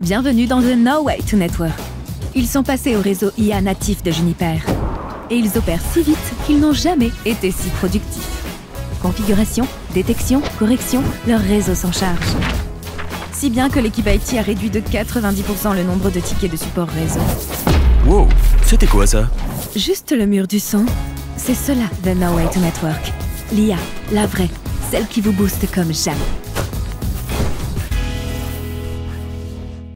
Bienvenue dans The No Way to Network. Ils sont passés au réseau IA natif de Juniper. Et ils opèrent si vite qu'ils n'ont jamais été si productifs. Configuration, détection, correction, leur réseau s'en charge. Si bien que l'équipe IT a réduit de 90% le nombre de tickets de support réseau. Wow, c'était quoi ça? Juste le mur du son. C'est cela, The No Way to Network. L'IA, la vraie, celle qui vous booste comme jamais.